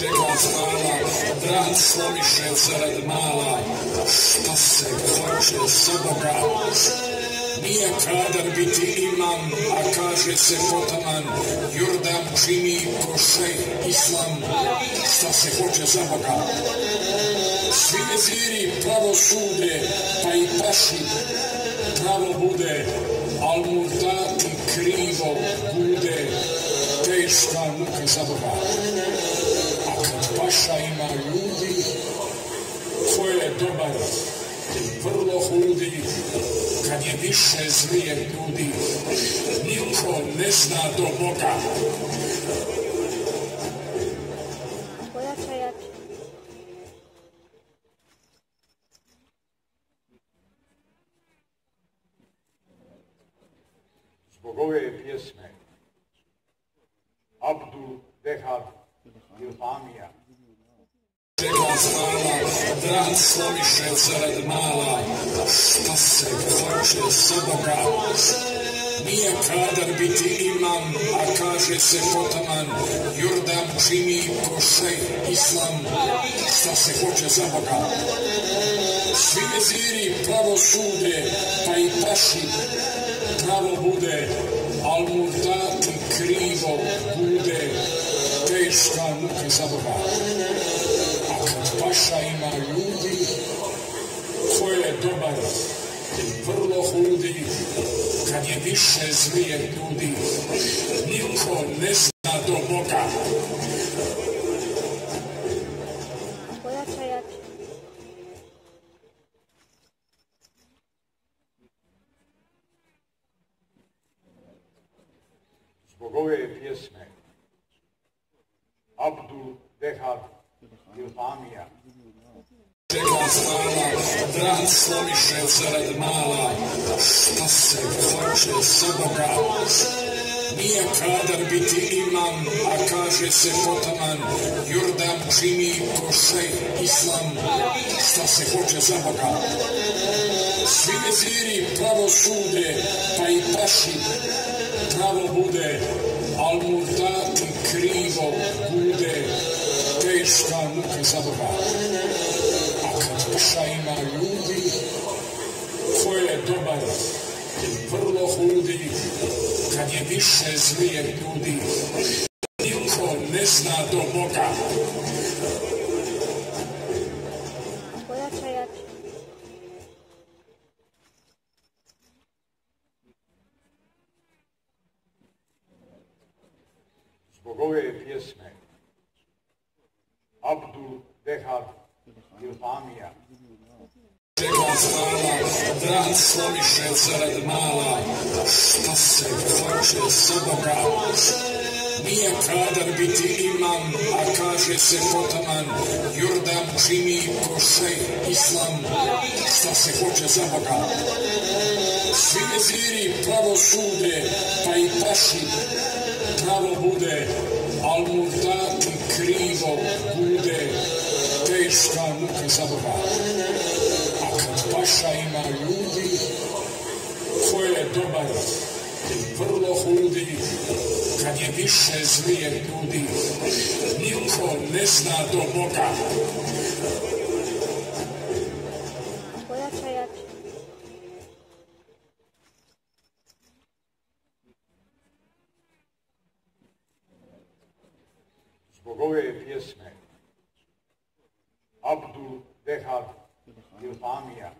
Čega stala, brat sloviše zarad mala, šta se hoće soboga. Nije kadar biti imam, a kaže se potaman, Jordan čini ko islam, šta se hoće za. Svi veziri pravo sude, pa i paši, pravo bude, al mu dati krivo bude, teška muka za. A kad paša ima ljudi, ko je dobar, vrlo hudi, kad je više zlije ljudi, niko ne zna do Boga. Zbog ove pjesme Abdul Dehad Ilhamija Stala, brat sloviše zarad mala, šta se hoće soboga. Nije kadar biti imam, a kaže se potaman, Jordan čini ko islam, šta se hoće za Boga. Svi veziri pravo sude, pa i paši, pravo bude, al mu krivo bude, teška muka za paša ima ljudi ko je dobar vrlo hudi. Kad je više zlije ljudi niko ne zna do Boga. Zbog ove pjesme Abdul Dehad Ilhamija. Stala, brat sloviše zarad mala, šta se hoće soboga. Nije kadar biti imam, a kaže se potaman, Jordan čini ko islam, šta se hoće za Boga. Svi veziri pravo sude, pa i paši, pravo bude, al mu dati krivo bude, teška muka za Boga. A kad paša ima ljudi, ko je dobar, vrlo hudi, kad je više zlije ljudi, niko ne zna do Boga. Zbog ove pjesme Abdul Dehad Ilhamija. Stala, brat sloviše zarad mala, šta se hoće soboga. Nije kadar biti imam, a kaže se potaman, Jordan čini ko islam, šta se hoće za Boga. Svi veziri pravo sude, pa i paši, pravo bude, al mu dati krivo bude, teška muka za. A kad paša ima ljudi, ko je dobar, vrlo hudi, kad je više zlije ljudi, niko ne zna do Boga. Zbog ove pjesme Abdul Dehad Ilhamija.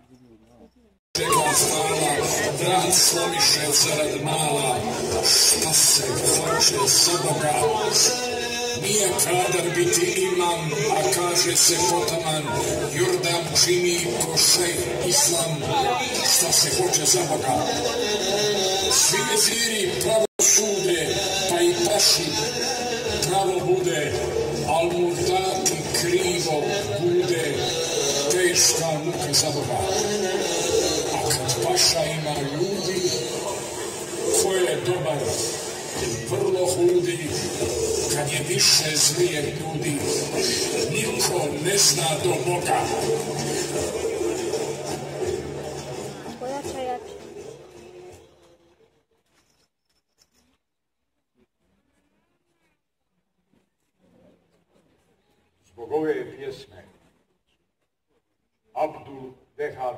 Čega stala, brat sloviše zarad mala, šta se hoće soboga. Nije kadar biti imam, a kaže se potaman, Jordan čini ko islam, šta se hoće za Boga. Svi veziri pravo teška muka za Boga. A kad paša ima ljudi, ko je dobar, vrlo hudi, kad je više zlije ljudi, niko ne zna do Boga. zbog ove pjesme Abdul Dehad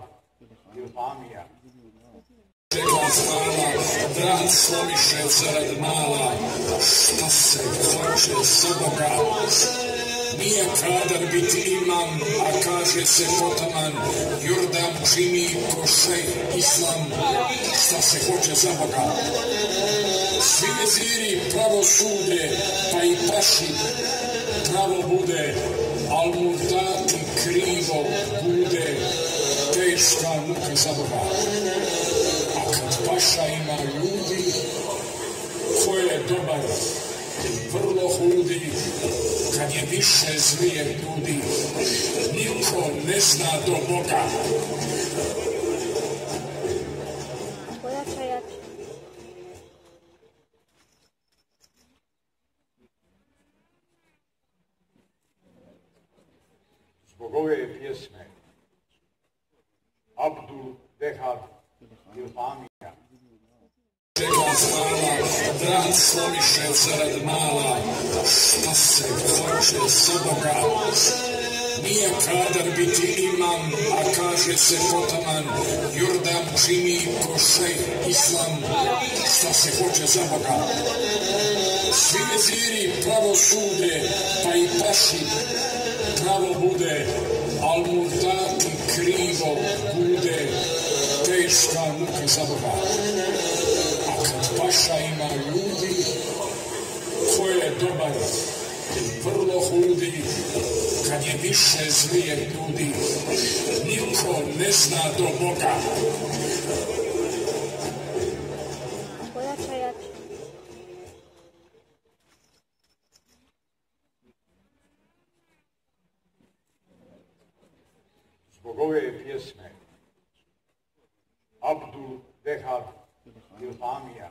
Ilhamija zarad mala, šta se hoće soboga. Nije kadar biti imam, a kaže se potaman, Jordan čini košej, islam, šta se hoće za Boga. Svi veziri pravo sude, pa i paši, pravo bude, al mu dati krivo bude, teška muka za Boga. A kad paša ima ljudi, ko je dobar, vrlo hudi, kad je više zvije ljudi, niko ne zna do Boga. Zbog ove pjesme Abdul Dehad Ilhamija brat Sloviše zarad mala, šta se hoće soboga. Nije kadar biti imam, a kaže se potaman, Jordan čini košej, islam, šta se hoće za Boga. Svi veziri pravo sude, pa i paši, pravo bude, al mu dati krivo bude, teška muka za Boga. A kad paša ima ljudi, ko je dobar, vrlo hudi, kad je više zvije ljudi, niko ne zna do Boga. Abdul Dehad Ilhamija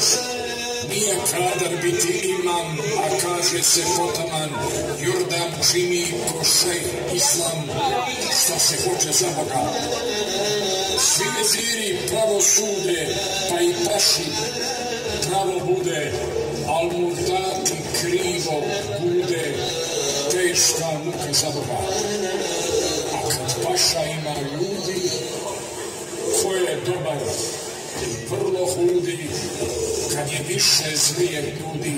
se. Nije kadar biti imam, a kaže se potaman, Jordan čini košej, islam, šta se hoće za Boga. Svi veziri pravo sude, pa i paši, pravo bude, al mu dati krivo bude, teška muka za Boga. A kad paša ima ljudi, ko je dobar, vrlo hudi, kad je više zvije ljudi,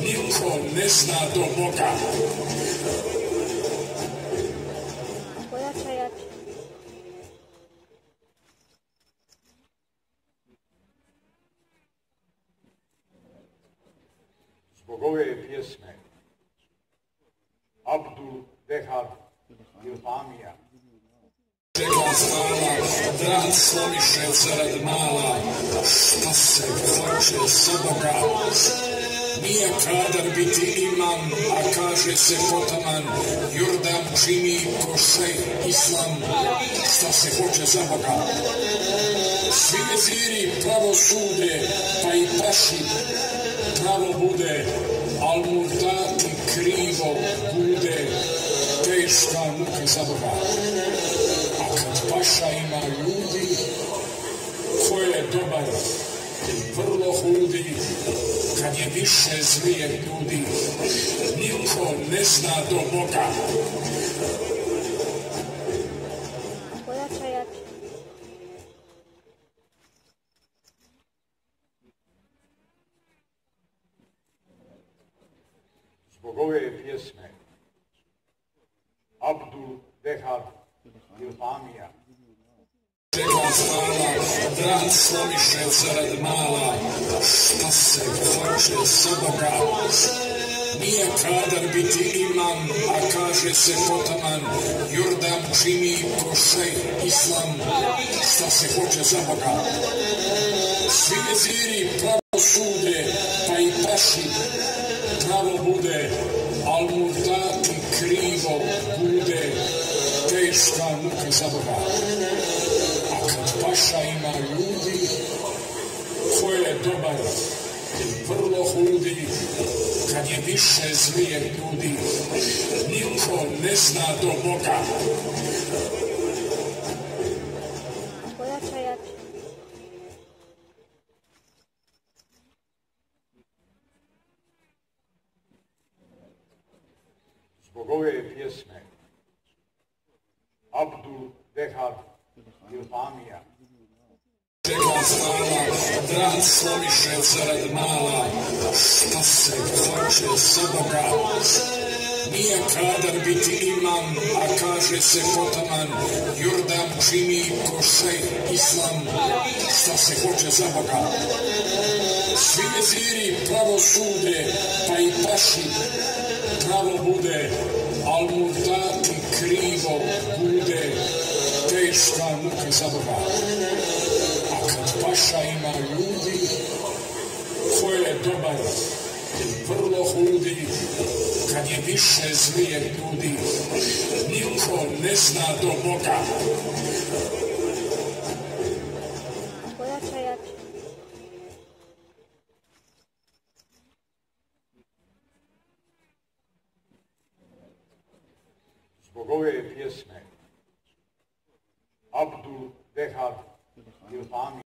niko ne zna do Boga. Pojača jače. zbog ove pjesme Abdul Dehad Hvala, brat Sloviše zarad mala, šta se hoće soboga. Nije kadar biti imam, a kaže se potaman, Jordan čini košej, islam, šta se hoće za Boga. Svi veziri pravo sude, pa i paši, pravo bude, al mu dati krivo bude, teška muka za Boga. A kad paša ima ljudi, ko je dobar, vrlo hudi, kad je više zvije ljudi, niko ne zna do Boga. Pojača jače. zbog ove pjesme Abdul Dehad Ilhamija Teba hvala, brat Sloviše zarad mala, šta se hoće soboga. Nije kadar biti imam, a kaže se potaman, Jordan čini košej, islam, šta se hoće za Boga. Svi veziri pravo sude, pa i paši, pravo bude, al mu dati krivo bude, teška muka za Boga. Vaša ima ljudi koje je dobar i vrlo hudi, kad je više zlije ljudi, niko ne zna do Boga. Zbog ove pjesme Abdul Dehar Ilhamija Znala, brat Slomiše zarad mala, šta se hoće s Boga. Nije kadar biti imam, a kaže se potaman, Jordan čini ko šejh islam, šta se hoće za Boga. Svi veziri pravo sude, pa i paši pravo bude, al mu dati krivo bude, teška muka za. A kad paša ima ljudi, ko je dobar, vrlo hudi, kad je više zlije ljudi, niko ne zna do Boga. Zbog ove pjesme Abdul Dehar Ilhamija